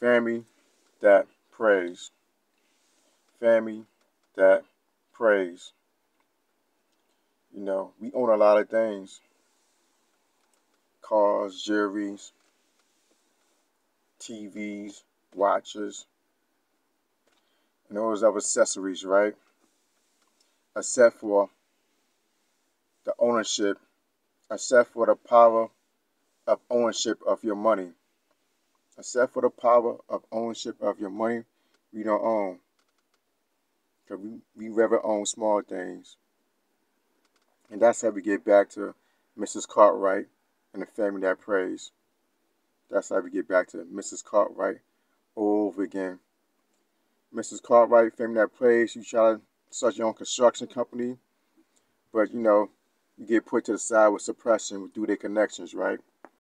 Family that preys. Family that preys. You know, we own a lot of things cars, jewelries, TVs, watches, and all those other accessories, right? Except for the ownership, except for the power of ownership of your money. Except for the power of ownership of your money, we don't own. Because we, we rather own small things. And that's how we get back to Mrs. Cartwright and the family that preys. That's how we get back to Mrs. Cartwright over again. Mrs. Cartwright, family that preys, you try to start your own construction company, but you know, you get put to the side with suppression due to their connections, right?